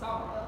xong